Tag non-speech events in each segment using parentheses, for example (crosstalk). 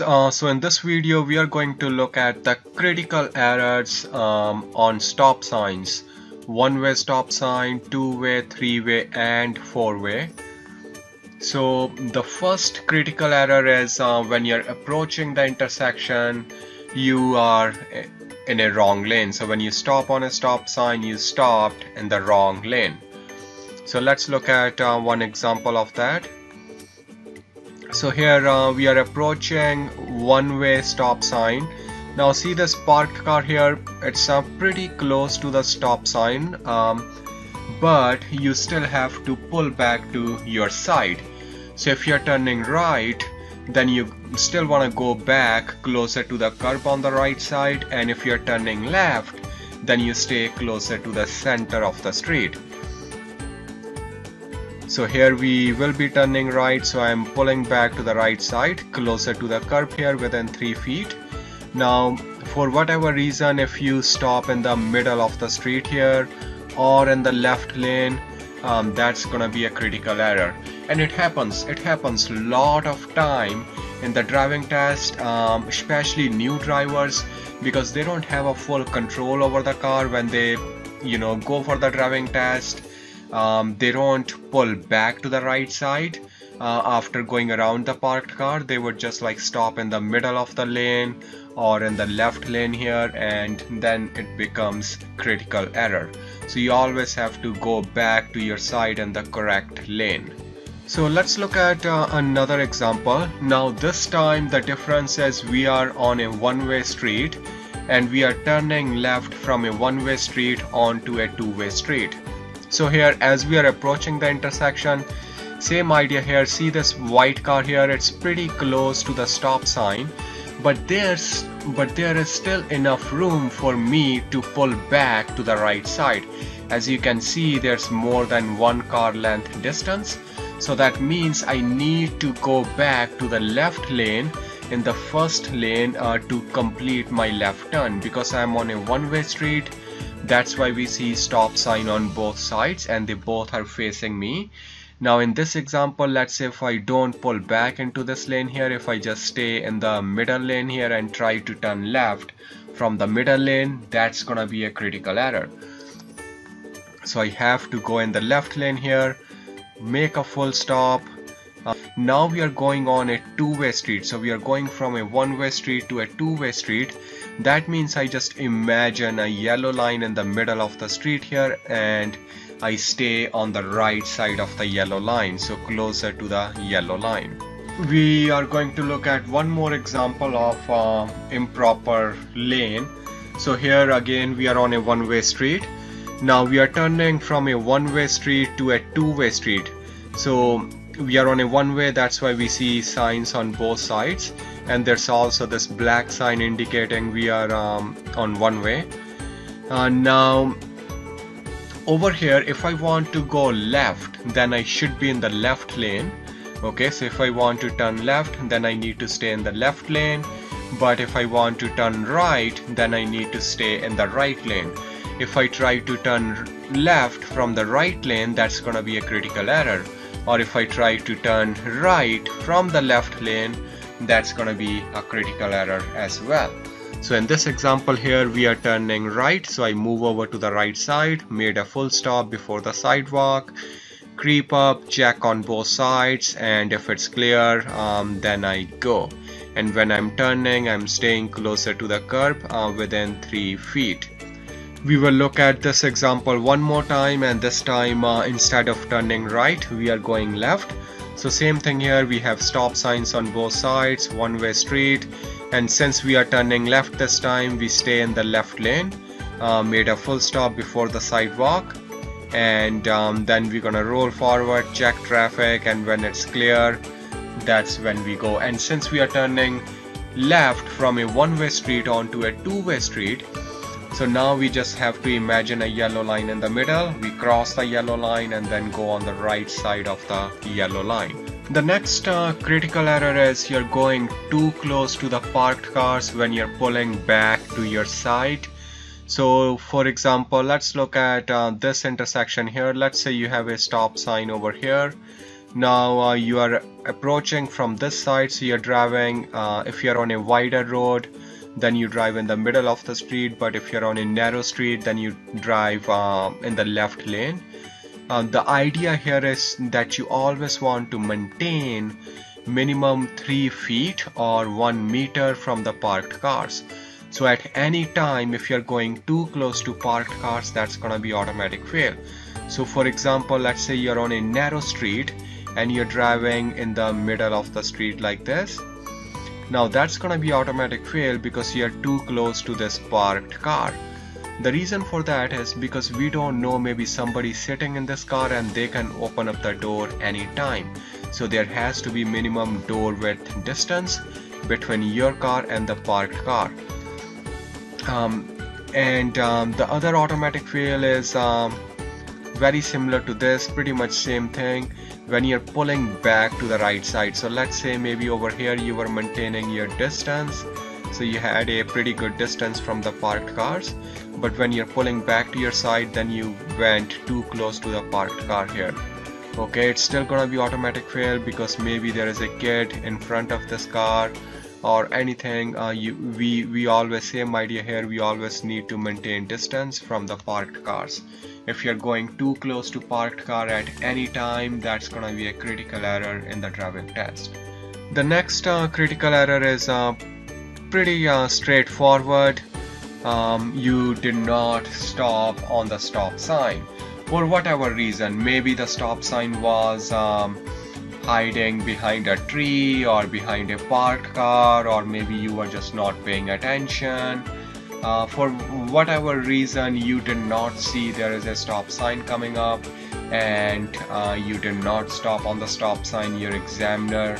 Uh, so in this video we are going to look at the critical errors um, on stop signs. One-way stop sign two-way three-way and four-way. So the first critical error is uh, when you're approaching the intersection you are in a wrong lane. So when you stop on a stop sign you stopped in the wrong lane. So let's look at uh, one example of that so here uh, we are approaching one-way stop sign. Now see this parked car here? It's uh, pretty close to the stop sign um, but you still have to pull back to your side. So if you're turning right then you still want to go back closer to the curb on the right side and if you're turning left then you stay closer to the center of the street so here we will be turning right so I'm pulling back to the right side closer to the curb here within 3 feet. Now for whatever reason if you stop in the middle of the street here or in the left lane um, that's gonna be a critical error. And it happens it happens a lot of time in the driving test um, especially new drivers because they don't have a full control over the car when they you know go for the driving test um, they don't pull back to the right side. Uh, after going around the parked car they would just like stop in the middle of the lane or in the left lane here and then it becomes critical error. So you always have to go back to your side in the correct lane. So let's look at uh, another example. Now this time the difference is we are on a one-way street and we are turning left from a one-way street onto a two-way street so here as we are approaching the intersection same idea here. See this white car here? It's pretty close to the stop sign but there's but there is still enough room for me to pull back to the right side. As you can see there's more than one car length distance. So that means I need to go back to the left lane in the first lane uh, to complete my left turn because I'm on a one-way street that's why we see stop sign on both sides and they both are facing me. Now in this example let's say if I don't pull back into this lane here if I just stay in the middle lane here and try to turn left from the middle lane that's gonna be a critical error. So I have to go in the left lane here make a full stop uh, now we are going on a two-way street. So we are going from a one-way street to a two-way street. That means I just imagine a yellow line in the middle of the street here and I stay on the right side of the yellow line. So closer to the yellow line. We are going to look at one more example of uh, improper lane. So here again we are on a one-way street. Now we are turning from a one-way street to a two-way street. So we are on a one-way that's why we see signs on both sides. And there's also this black sign indicating we are um, on one way. Uh, now over here if I want to go left then I should be in the left lane. Okay so if I want to turn left then I need to stay in the left lane. But if I want to turn right then I need to stay in the right lane. If I try to turn left from the right lane that's gonna be a critical error or if I try to turn right from the left lane that's gonna be a critical error as well. So in this example here we are turning right. So I move over to the right side made a full stop before the sidewalk creep up check on both sides and if it's clear um, then I go. And when I'm turning I'm staying closer to the curb uh, within 3 feet we will look at this example one more time and this time uh, instead of turning right we are going left. So same thing here. We have stop signs on both sides one way street. And since we are turning left this time we stay in the left lane. Uh, made a full stop before the sidewalk. And um, then we're gonna roll forward check traffic and when it's clear that's when we go. And since we are turning left from a one-way street onto a two-way street so now we just have to imagine a yellow line in the middle. We cross the yellow line and then go on the right side of the yellow line. The next uh, critical error is you're going too close to the parked cars when you're pulling back to your side. So for example let's look at uh, this intersection here. Let's say you have a stop sign over here. Now uh, you are approaching from this side so you're driving uh, if you're on a wider road then you drive in the middle of the street but if you're on a narrow street then you drive uh, in the left lane. Uh, the idea here is that you always want to maintain minimum 3 feet or 1 meter from the parked cars. So at any time if you're going too close to parked cars that's gonna be automatic fail. So for example let's say you're on a narrow street and you're driving in the middle of the street like this now that's gonna be automatic fail because you're too close to this parked car. The reason for that is because we don't know maybe somebody sitting in this car and they can open up the door anytime. So there has to be minimum door width distance between your car and the parked car. Um, and um, the other automatic fail is um, very similar to this pretty much same thing when you're pulling back to the right side. So let's say maybe over here you were maintaining your distance. So you had a pretty good distance from the parked cars. But when you're pulling back to your side then you went too close to the parked car here. Okay it's still gonna be automatic fail because maybe there is a kid in front of this car or anything. Uh, you, we we always same idea here. We always need to maintain distance from the parked cars if you're going too close to parked car at any time that's gonna be a critical error in the driving test. The next uh, critical error is uh, pretty uh, straightforward. Um, you did not stop on the stop sign. For whatever reason maybe the stop sign was um, hiding behind a tree or behind a parked car or maybe you were just not paying attention uh, for whatever reason you did not see there is a stop sign coming up and uh, you did not stop on the stop sign. Your examiner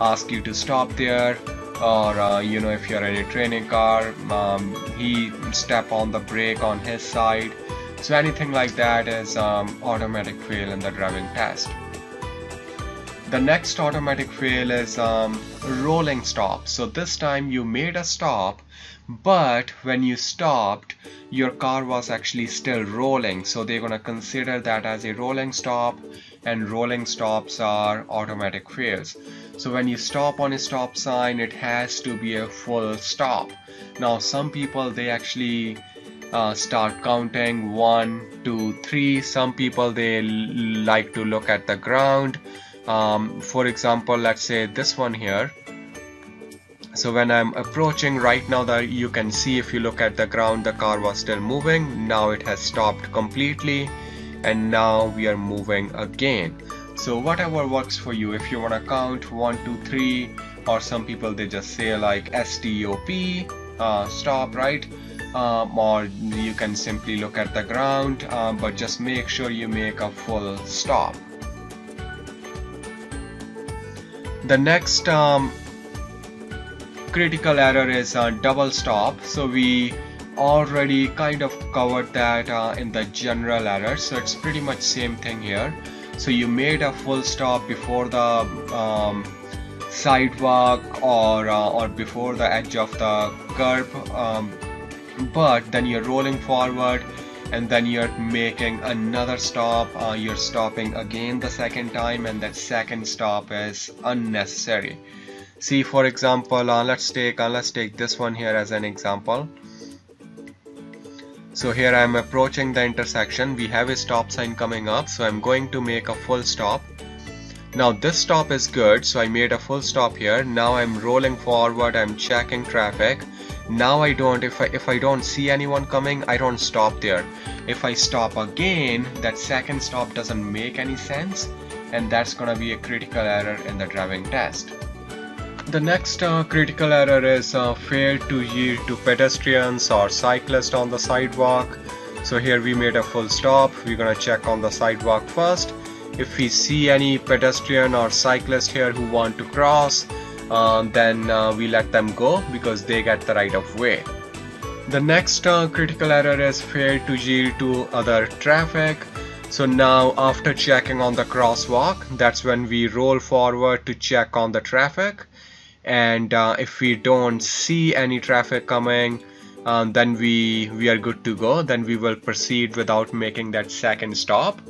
asked you to stop there or uh, you know if you're in a training car um, he step on the brake on his side. So anything like that is um, automatic fail in the driving test the next automatic fail is um, rolling stop. So this time you made a stop, but when you stopped, your car was actually still rolling. So they're gonna consider that as a rolling stop and rolling stops are automatic fails. So when you stop on a stop sign, it has to be a full stop. Now some people, they actually uh, start counting one, two, three. Some people, they like to look at the ground um, for example let's say this one here. So when I'm approaching right now that you can see if you look at the ground the car was still moving. Now it has stopped completely and now we are moving again. So whatever works for you if you want to count one two three or some people they just say like stop uh, stop right? Um, or you can simply look at the ground uh, but just make sure you make a full stop the next um, critical error is uh, double stop. So we already kind of covered that uh, in the general error. So it's pretty much same thing here. So you made a full stop before the um, sidewalk or uh, or before the edge of the curb um, but then you're rolling forward and then you're making another stop uh, you're stopping again the second time and that second stop is unnecessary. See for example uh, let's take uh, let's take this one here as an example. So here I'm approaching the intersection. We have a stop sign coming up so I'm going to make a full stop now this stop is good so I made a full stop here. Now I'm rolling forward I'm checking traffic. Now I don't if I if I don't see anyone coming I don't stop there. If I stop again that second stop doesn't make any sense and that's gonna be a critical error in the driving test. The next uh, critical error is uh, fail to yield to pedestrians or cyclists on the sidewalk. So here we made a full stop. We're gonna check on the sidewalk first if we see any pedestrian or cyclist here who want to cross uh, then uh, we let them go because they get the right of way. The next uh, critical error is fail to yield to other traffic. So now after checking on the crosswalk, that's when we roll forward to check on the traffic. And uh, if we don't see any traffic coming, um, then we, we are good to go. Then we will proceed without making that second stop.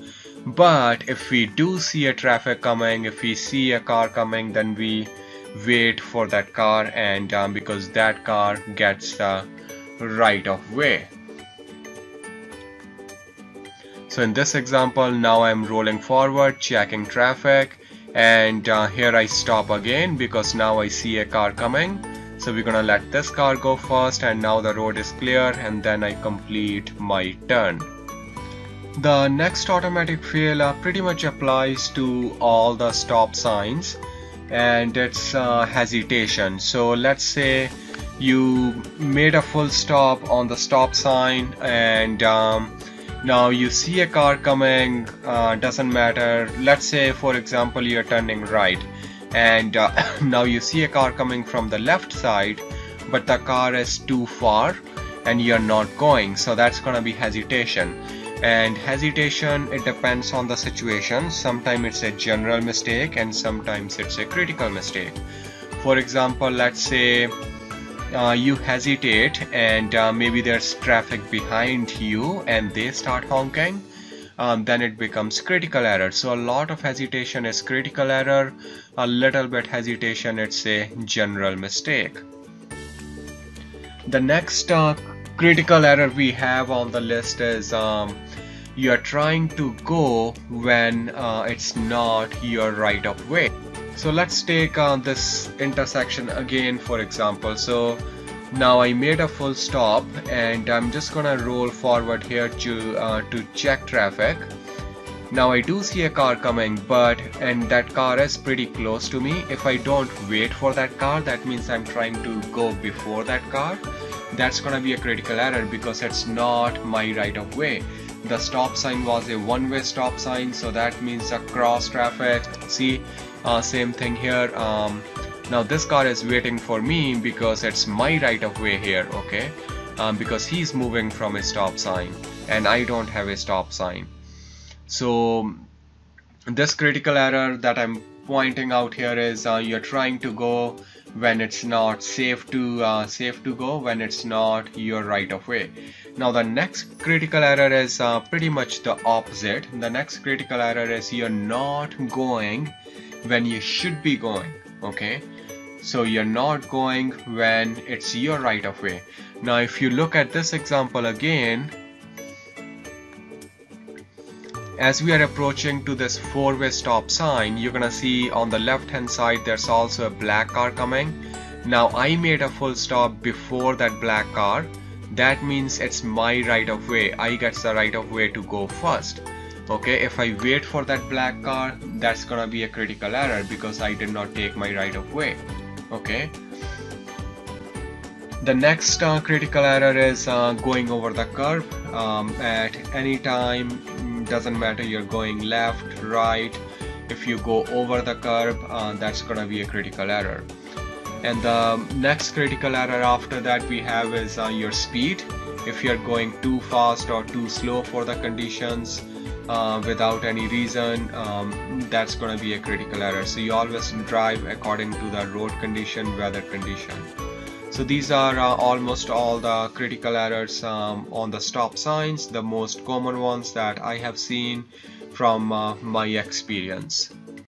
But if we do see a traffic coming if we see a car coming then we wait for that car and um, because that car gets the right of way. So in this example now I'm rolling forward checking traffic and uh, here I stop again because now I see a car coming. So we're gonna let this car go first and now the road is clear and then I complete my turn the next automatic fail uh, pretty much applies to all the stop signs and it's uh, hesitation. So let's say you made a full stop on the stop sign and um, now you see a car coming uh, doesn't matter. Let's say for example you're turning right and uh, (coughs) now you see a car coming from the left side but the car is too far and you're not going. So that's gonna be hesitation and hesitation it depends on the situation. Sometimes it's a general mistake and sometimes it's a critical mistake. For example let's say uh, you hesitate and uh, maybe there's traffic behind you and they start honking um, then it becomes critical error. So a lot of hesitation is critical error. A little bit hesitation it's a general mistake. The next uh, critical error we have on the list is um, you are trying to go when uh, it's not your right of way. So let's take uh, this intersection again for example. So now I made a full stop and I'm just gonna roll forward here to uh, to check traffic. Now I do see a car coming but and that car is pretty close to me. If I don't wait for that car that means I'm trying to go before that car. That's gonna be a critical error because it's not my right of way the stop sign was a one-way stop sign so that means a cross traffic see uh, same thing here um, now this car is waiting for me because it's my right of way here okay um, because he's moving from a stop sign and I don't have a stop sign. So this critical error that I'm pointing out here is uh, you're trying to go when it's not safe to uh, safe to go when it's not your right of way now the next critical error is uh, pretty much the opposite. The next critical error is you're not going when you should be going okay? So you're not going when it's your right of way. Now if you look at this example again as we are approaching to this four-way stop sign you're gonna see on the left hand side there's also a black car coming. Now I made a full stop before that black car that means it's my right of way. I get the right of way to go first. Okay if I wait for that black car that's gonna be a critical error because I did not take my right of way. Okay. The next uh, critical error is uh, going over the curb um, at any time mm, doesn't matter you're going left right. If you go over the curb uh, that's gonna be a critical error and the next critical error after that we have is uh, your speed. If you're going too fast or too slow for the conditions uh, without any reason um, that's going to be a critical error. So you always drive according to the road condition weather condition. So these are uh, almost all the critical errors um, on the stop signs the most common ones that I have seen from uh, my experience